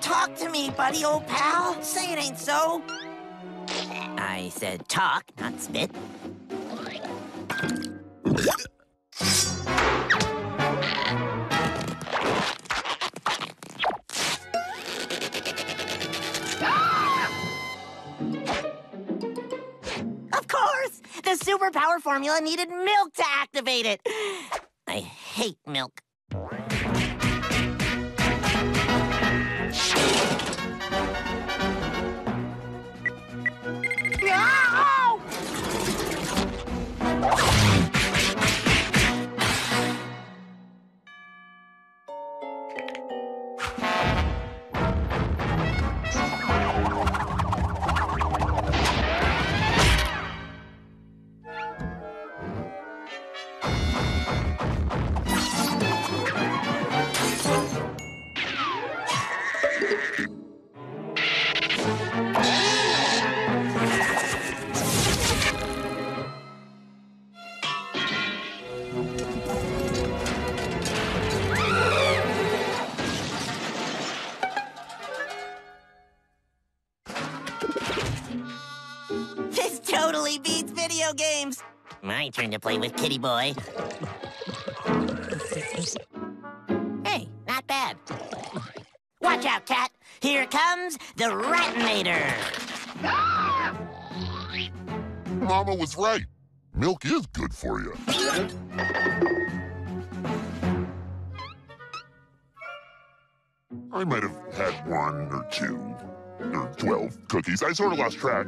Talk to me, buddy, old pal. Say it ain't so. I said talk, not spit. The superpower formula needed milk to activate it. I hate milk. This totally beats video games. My turn to play with Kitty Boy. Hey, not bad. Watch out, cat. Here comes the Ratinator. Mama was right. Milk is good for you. I might have had one or two or twelve cookies. I sort of lost track.